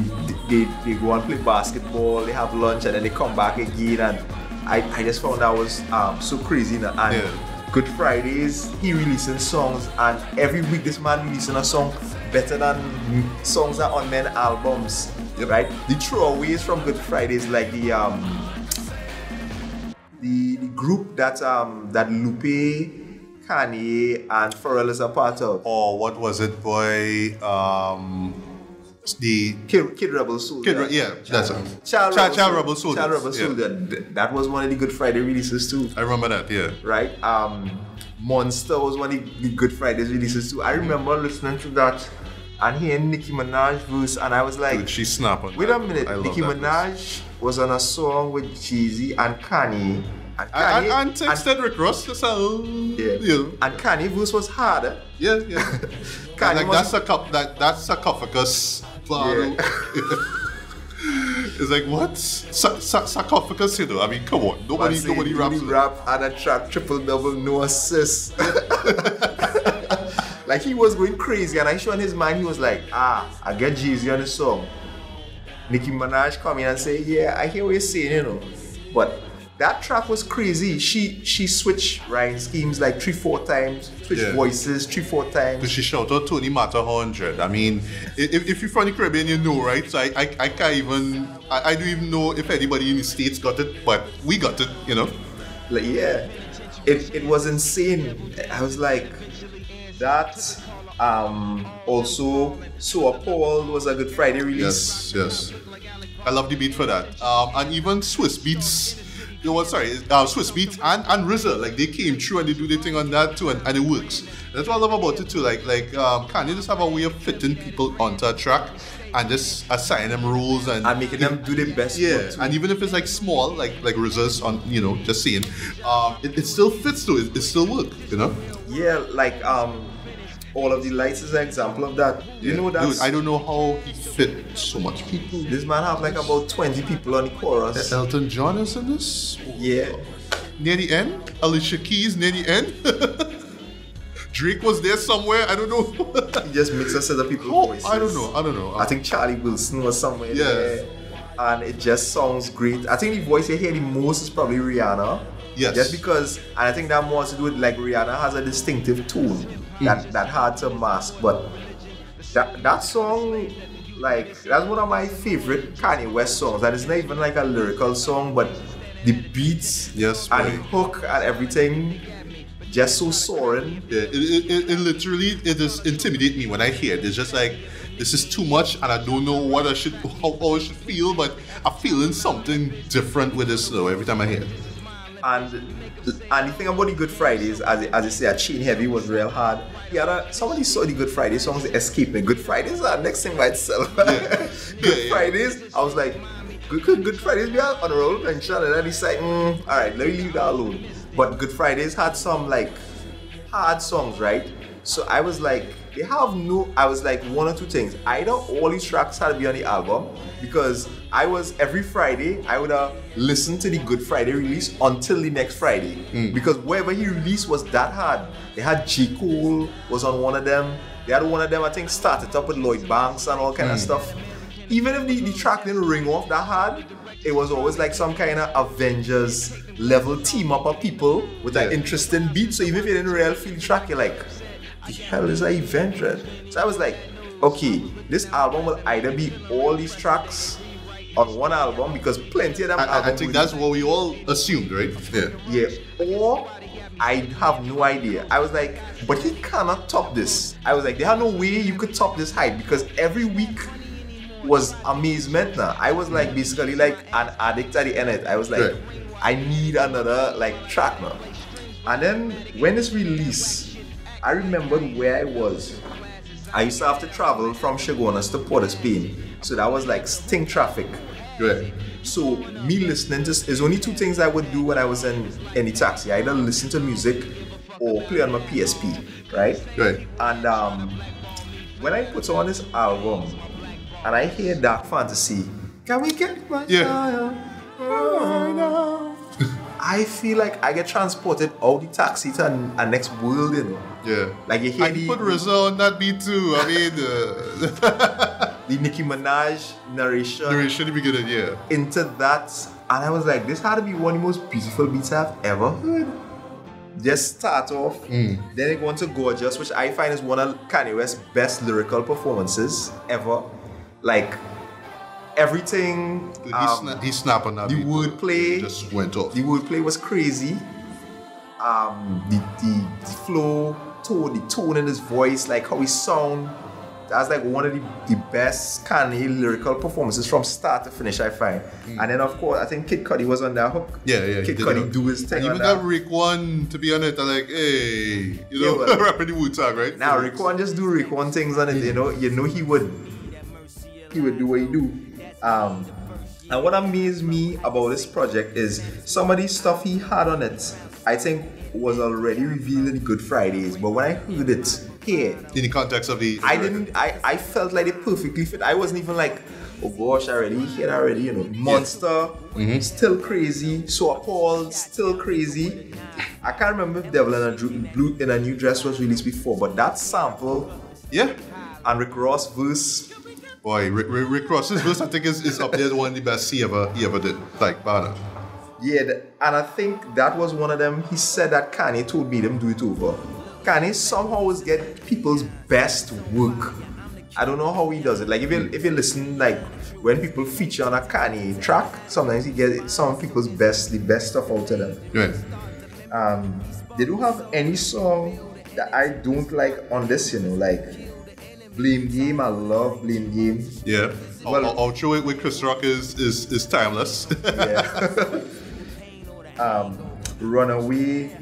they, they go and play basketball, they have lunch and then they come back again. And I, I just found that was um, so crazy. And Yeah. Good Fridays, he releasing songs, and every week this man releasing a song better than songs that on men albums. Yep. Right? The throwaways from Good Fridays, like the um the, the group that um that Lupe, Kanye, and Pharrell is a part of. Or what was it, boy? Um, the Kid, Kid Rebel Soul. Kid, Re- yeah, that's it. Child, Child, Child Rebel Soldiers. Child Rebel yeah. Soldier. Th- That was one of the Good Friday releases too. I remember that. Yeah. right? Um, Monster was one of the Good Fridays releases too. I remember listening to that and hearing Nicki Minaj verse, and I was like, Dude, she snap on wait a minute, Nicki. Minaj was on a song with Jeezy and Kanye. And And, Kanye, and, and texted Rick Ross. Yeah, You and Kanye verse was harder. Yeah, yeah. Kanye like must- that's a cup that that's sarcophagus. Yeah. it's like what Sa- sa- sarcophagus? You know? I mean, come on, nobody, nobody raps. it. rap and a track triple double no assist. like he was going crazy, and I sure in his mind he was like, ah, I get Jeezy on the song. Nicki Minaj come in and say, yeah, I hear what you're saying, you know. But that track was crazy. She she switched rhyme schemes like three, four times, switched Yeah. voices three, four Because times. she shouted out Tony Mata 100. I mean, if, if you're from the Caribbean, you know, right? So I, I, I can't even, I, I don't even know if anybody in the States got it, but we got it, you know? Like, yeah, it, it was insane. I was like, that. Um, also, So Appalled was a Good Friday release. Yes, yes. I love the beat for that. Um, and even Swiss Beats, you know what, sorry, uh, Swiss Beats and, and RZA, like they came through and they do their thing on that too, and, and it works. That's what I love about it too. Like, like um, Kanye just have a way of fitting people onto a track and just assigning them rules and, And making them do their best Yeah, and even if it's like small, like like RZA's on, you know, just saying, um, it, it still fits though. It, it still work, you know. Yeah, like um, all of the lights is an example of that. You know that Dude, I don't know how he fit so much people. this man have like about twenty people on the chorus. Elton John is in this. Yeah, near the end. Alicia Keys near the end. Drake was there somewhere. I don't know. he just mix a set of people oh, voices. I don't know. I don't know. I think Charlie Wilson was somewhere Yeah. there, and it just sounds great. I think the voice you hear the most is probably Rihanna. Yes. Just because, and I think that more has to do with like Rihanna has a distinctive tone that mm. that hard to mask, but that that song. Like that's one of my favorite Kanye West songs, and it's not even like a lyrical song, but the beats Yes, and the hook and everything, just so soaring. yeah, it, it, it, it literally it just intimidate me when I hear it. It's just like this is too much, and I don't know what I should how, how I should feel, but I'm feeling something different with this though every time I hear it. And and the thing about the Good Fridays, as as they say, a chain heavy was real hard. Yeah, somebody saw the Good Friday songs, me. Good Fridays are next thing by itself. Good Yeah, yeah. Fridays, I was like, good, good, Good Fridays be on a roll mention, and then he's like, mm, all right, let me leave that alone. But Good Fridays had some like hard songs, right? So I was like, they have no. I was like one or two things. Either all these tracks had to be on the album because I was every Friday I would uh, listen to the Good Friday release until the next Friday because wherever he released was that hard. They had J Cole was on one of them. They had one of them I think started up with Lloyd Banks and all kind of stuff. Even if the, the track didn't ring off that hard, it was always like some kind of Avengers level team up of people with an interesting beat. So even if you didn't really feel the track, you're like, the hell is a Avenger? So I was like, okay, this album will either be all these tracks on one album because plenty of them I, I, think that's what we all assumed, right? Yeah. yeah, or I have no idea. I was like, but he cannot top this. I was like, there are no way you could top this height because every week was amazement now. I was like basically like an addict at the end. of it. I was like, Right. I need another like track now. And then when this release, I remembered where I was. I used to have to travel from Chagonas to Port of Spain. So that was like Sting Traffic. Right. So me listening to there's only two things I would do when I was in any taxi. I either listen to music or play on my PSP, right? Right. And um, when I put on this album and I hear Dark Fantasy, can we get my Yeah. I feel like I get transported out the taxi to a, a next world, you know. Yeah. Like you hear And the, put RZA on that beat too. I mean, uh, the Nicki Minaj narration narration the beginning, yeah. into that, and I was like, this had to be one of the most beautiful beats I've ever heard. Just start off, then it went into Gorgeous, which I find is one of Kanye West's best lyrical performances ever. Like everything, He, um, sna- he snapped on that the wordplay- just went off. the wordplay was crazy. Um, the, the the flow, tone, the tone in his voice, like how he sound. That's like one of the, the best Kanye lyrical performances from start to finish. I find, and then of course I think Kid Cudi was on that hook. Yeah, yeah. Kid Cudi do his thing And on even that. got Rick One to be on it. I'm like, hey, you know, Yeah, well- rapping the Wu Tang, right? Now Rick One just do Rick One things on it. You know, you know he would he would do what he do. Um, and what amazed me about this project is some of the stuff he had on it. I think was already revealed in Good Fridays, but when I heard it in the context of the. I didn't. I, I felt like it perfectly fit. I wasn't even like, oh gosh, I already hear already. You know, monster, mm-hmm. still crazy. So appalled, still crazy. I can't remember if Devil in a Dru- Blue in a New Dress was released before, but that sample Yeah. and Rick Ross verse. Boy, Rick, Rick, Rick Ross's verse, I think, is, is up there one of the best he ever he ever did. Like, banner. Yeah, and I think that was one of them. He said that Kanye told me them do it over. Kanye somehow always get people's best work. I don't know how he does it. Like if you if you listen, like when people feature on a Kanye track, sometimes he get some people's best, the best stuff out of them. Right. Um, they don't have any song that I don't like on this. You know, like Blame Game. I love Blame Game. Yeah. Well- Well, Ultra with, with Chris Rock is is, is timeless. Yeah. um, Runaway.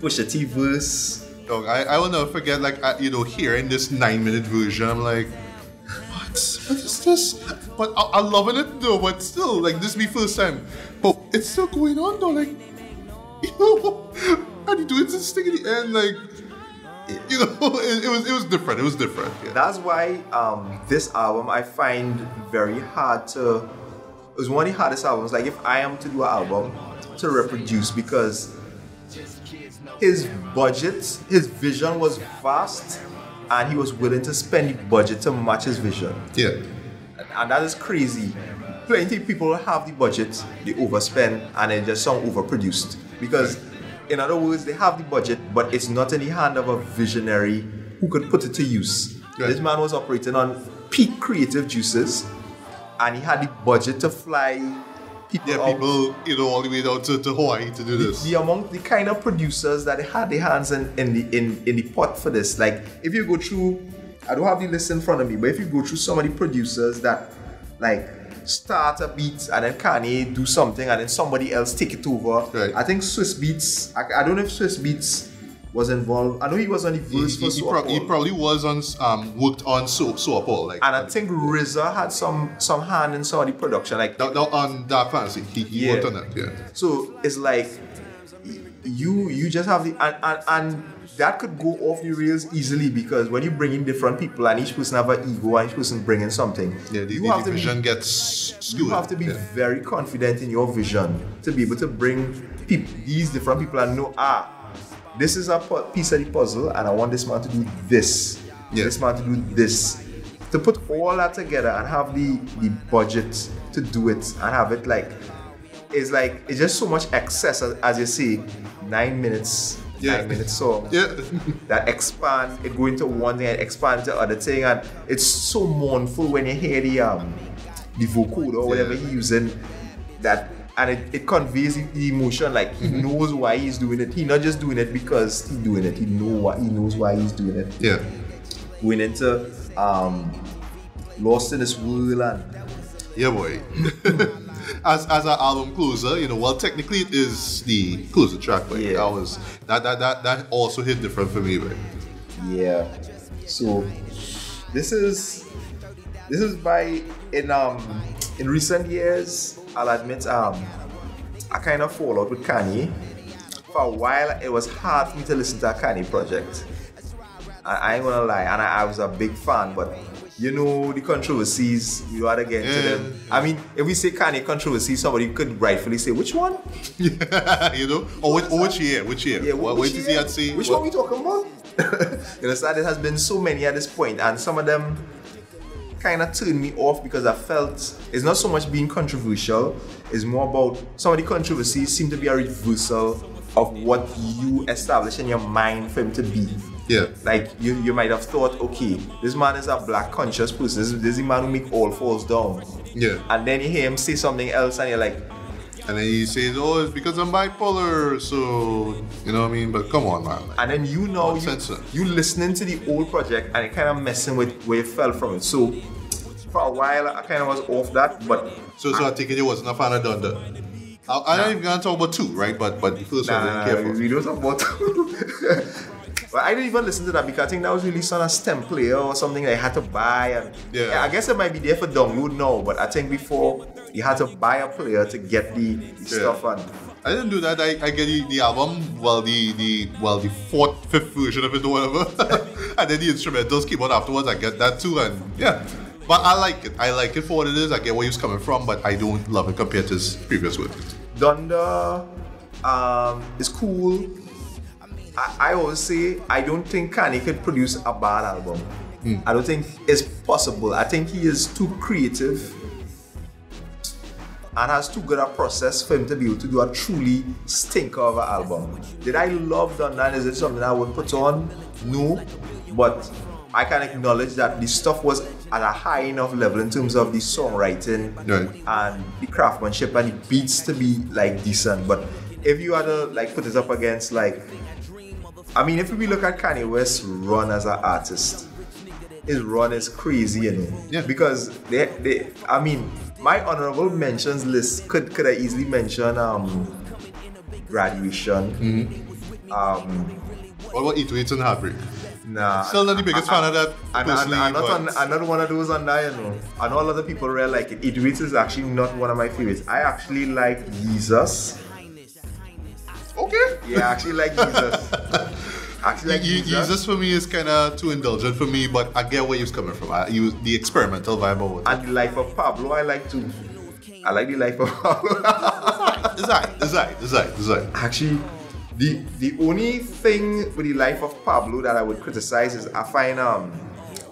Pusha T verse. I, I will never forget, like, you know, hearing this nine minute version, I'm like, what? What is this? But I, I'm loving it though, but still, like, this is my first time. But it's still going on though, like, you know, and he doing this thing in the end, like, you know, it, it was it was different. It was different. Yeah. That's why um, this album I find very hard to. It was one of the hardest albums. Like if I am to do an album to reproduce because his budget, his vision was vast, and he was willing to spend the budget to match his vision, yeah. and that is crazy. Plenty of people have the budget, they overspend, and they just sound overproduced because. In other words, they have the budget, but it's not in the hand of a visionary who could put it to use. Right. This man was operating on peak creative juices, and he had the budget to fly people Yeah, out. people, you know, all the way down to, to Hawaii to do this. The amount, the kind of producers that had their hands in, in the in, in the pot for this. Like, if you go through, I don't have the list in front of me, but if you go through some of the producers that like start a beat and then Kanye do something and then somebody else take it over. Right. I think Swiss Beats. I, I don't know if Swiss Beats was involved. I know he was on the He, verse he, he, So prob- he probably was on um worked on so so Paul like and I think RZA had some some hand in some of the production. Like that, that, on Dark Fantasy. He, he Yeah. worked on that. Yeah. So it's like you you just have the and, and and that could go off the rails easily because when you bring in different people and each person have an ego and each person bringing something, Yeah, the, you the, have vision be gets skewed. you have to be Yeah. very confident in your vision to be able to bring these different people and know ah this is a piece of the puzzle and I want this man to do this, Yeah. this man to do this. To put all that together and have the the budget to do it and have it like it's like it's just so much excess as, as you see nine minutes Yeah. nine minutes song Yeah. that expand it go into one thing and expand to other thing and it's so mournful when you hear the um the vocal or whatever Yeah. he's using that and it, it conveys the- emotion like he Mm-hmm. knows why he's doing it he's not just doing it because he's doing it he know what he knows why he's doing it yeah. going into um lost in this world Yeah, boy. as as an album closer, you know, well, technically it is the closer track, but Yeah. that was that that that that also hit different for me, right? Yeah. So this is this is by in um in recent years. I'll admit um I kind of fall out with Kanye. For a while, it was hard for me to listen to a Kanye project. I, I ain't gonna lie, and I, I was a big fan, but you know the controversies you to get into Yeah. them. I mean, if we say Kanye controversy, somebody could rightfully say which one? you know, or which, or which year? Which year? Yeah, well, which to see year? Which what- one we talking about? you understand? There has been so many at this point, and some of them kind of turned me off because I felt it's not so much being controversial, it's more about some of the controversies seem to be a reversal of what you establish in your mind for him to be. Yeah. Like you, you might have thought, okay, this man is a black conscious person. This, this is the man who make all falls down. Yeah. And then you hear him say something else, and you're like, And then he says, "Oh, it's because I'm bipolar." So you know what I mean? But come on, man. and then you know you, you listening to the old project and it kind of messing with where you fell from it. So for a while I kind of was off that, but So, so I take it you wasn't a fan of Donda. I, I'm not even gonna talk about two, right? But but the first one, nah, I didn't care for. we don't talk about. But I didn't even listen to that because I think that was released on a stem player or something I had to buy. And Yeah. I guess it might be there for download now, but I think before you had to buy a player to get the, the stuff on. I didn't do that. I, I get the, the album, well the the well the fourth, fifth version of it or whatever, and then the instrumentals came out afterwards. I get that too, and yeah. But I like it. I like it for what it is. I get where he's coming from, but I don't love it compared to his previous work. Donda um, is cool. I, I always say I don't think Kanye could produce a bad album. Hmm. I don't think it's possible. I think he is too creative and has too good a process for him to be able to do a truly stinker of an album. Did I love Donda? Is it something I would put on? No. But I can acknowledge that the stuff was at a high enough level in terms of the songwriting Right. and the craftsmanship and the beats to be like decent. But if you had to like put this up against like I mean if we look at Kanye West's run as an artist, his run is crazy, you know. Yeah. Because they they I mean my honorable mentions list could could I easily mention um graduation. Mm-hmm. Um What about Eat Waits and Heartbreak? Nah, Still not the biggest fan of that I'm, I'm, personally, I'm not on, I'm not one of those on that, you know. I know a lot of people really like it. Idris is actually not one of my favorites. I actually like Jesus. Okay. Yeah, I actually like Jesus. actually like Ye- Ye- Jesus. Jesus for me is kind of too indulgent for me, but I get where he was coming from. I, he was the experimental vibe of it. And the life of Pablo, I like too. I like the life of Pablo. It's right, it's right, it's right, it's right. actually, the the only thing with the life of Pablo that I would criticize is I find um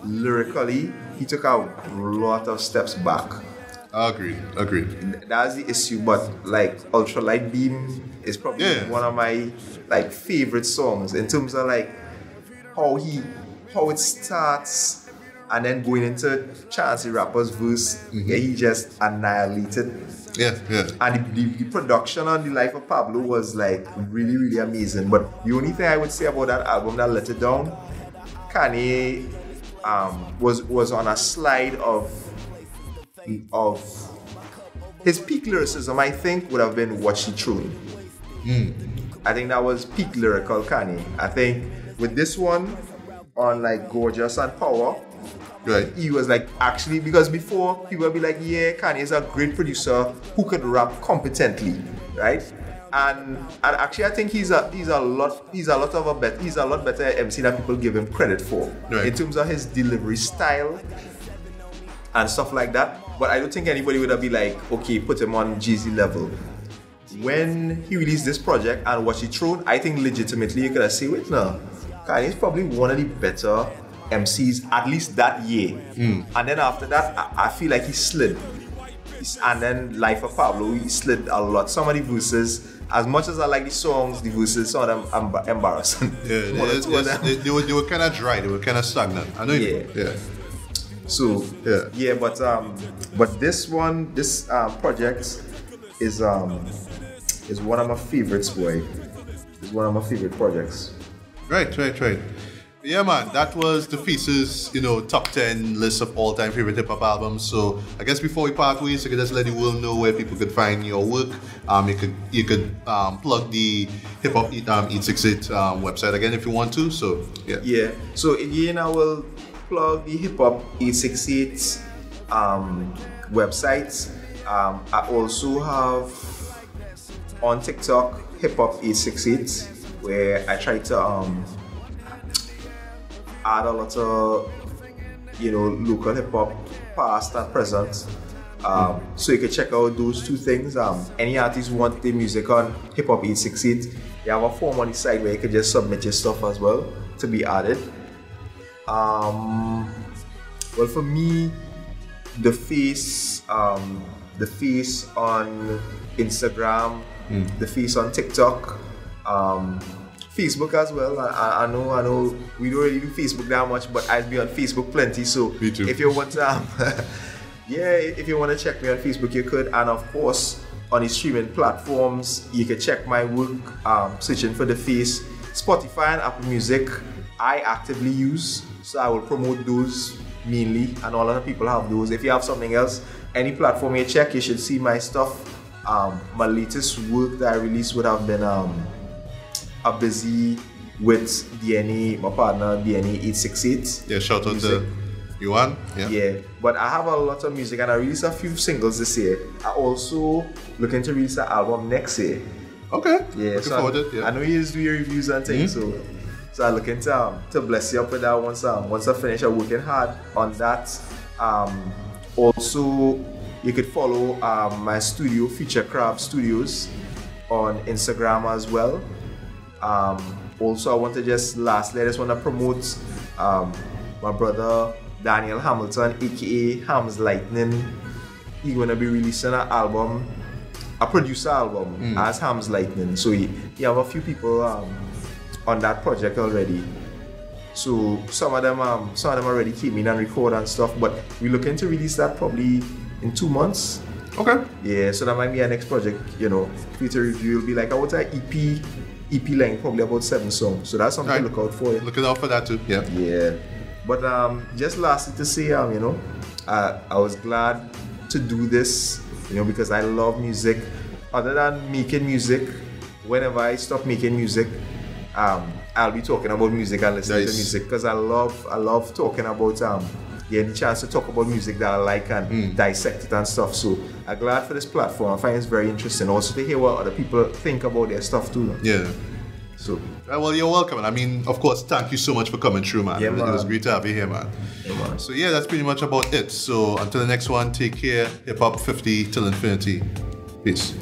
lyrically he took a lot of steps back. Agreed, agreed. that's the issue but like ultralight beam is probably Yeah. one of my like favorite songs in terms of like how he how it starts and then going into Chance the Rapper's verse yeah, he just annihilated Yeah, yeah. and the, the, the production on the life of Pablo was like really really amazing but the only thing I would say about that album that let it down Kanye um, was was on a slide of of his peak lyricism, I think, would have been What She Truly. Hmm. I think that was peak lyrical Kanye. I think with this one on like Gorgeous and Power, Right. he was like actually because before people would be like, yeah, Kanye is a great producer who could rap competently, right? And and actually, I think he's a he's a lot he's a lot of a bet he's a lot better MC than people give him credit for Right. in terms of his delivery style and stuff like that. But I don't think anybody would have been like, okay, put him on Jeezy level. When he released this project and what he thrown, I think legitimately you could have said, wait, no, Kanye's probably one of the better MCs at least that year. Hmm. And then after that, I, I feel like he slid. And then Life of Pablo, he slid a lot. Some of the verses, as much as I like the songs, the verses, some of them embar- embarrassing. Yeah, One or it's- two of it's- them. they, they were, they were kind of dry. They were kind of stagnant. I know. you- Yeah. So Yeah. yeah, but um, but this one, this um, project is um, is one of my favorites, boy. It's one of my favorite projects. Right, right, right. Yeah, man, that was the Feces, you know, top 10 list of all time favorite hip hop albums. So I guess before we part ways, I could just let the world know where people could find your work. Um, you could you could um, plug the hip hop um, 868 um, website again if you want to. So yeah. Yeah. So again, I will plug the Hip Hop 868 um, website. Um, I also have on TikTok Hip Hop 868, where I try to um, add a lot of you know local hip hop past and present. Um, so you can check out those two things. Um, any artist want their music on Hip Hop 868, you have a form on the side where you can just submit your stuff as well to be added. Um, well, for me, the face, um, the face on Instagram, the face on TikTok, um, Facebook as well. I- I, know, I know, we don't really do Facebook that much, but I'd be on Facebook plenty. So if you want to, um, yeah, if you want to check me on Facebook, you could, and of course on the streaming platforms, you can check my work, um, searching for the face, Spotify and Apple Music. I actively use, so I will promote those mainly, and all other people have those. If you have something else, any platform you check, you should see my stuff. Um, my latest work that I released would have been um, a busy with DNA, my partner DNA 868. Yeah, shout out Music. to Yuan. Yeah. Yeah, but I have a lot of music and I released a few singles this year. I also looking to release an album next year. Okay. Yeah, Looking so forward I, to it. Yeah. I know you do your reviews and things, so so I looking to um, to bless you up with that once um once I finish. I'm working hard on that. Um, also, you could follow um, my studio, Future Craft Studios, on Instagram as well. Um, also, I want to just lastly, I just want to promote um, my brother Daniel Hamilton, aka Hams Lightning. He's gonna be releasing an album, a producer album as Hams Lightning. So he, he have a few people um, on that project already. So some of them um, some of them already came in and record and stuff, but we're looking to release that probably in two months. Okay. Yeah, so that might be our next project, you know. Future review will be like I say EP EP length, probably about seven songs. So that's something Right. to look out for. Looking out for that too. Yeah. Yeah. But um just lastly to say um, you know, I I was glad to do this, you know, because I love music. Other than making music, whenever I stop making music, um, I'll be talking about music and listening to music because I love I love talking about um getting the chance to talk about music that I like and Hmm. dissect it and stuff. So I'm glad for this platform. I find it's very interesting also to hear what other people think about their stuff too. Yeah. So Uh, Well, you're welcome. And I mean, of course, thank you so much for coming through, man. Yeah, it, was, it was great to have you here, man. Yeah, man. So, yeah, that's pretty much about it. So, until the next one, take care. Hip Hop 50 till infinity. Peace.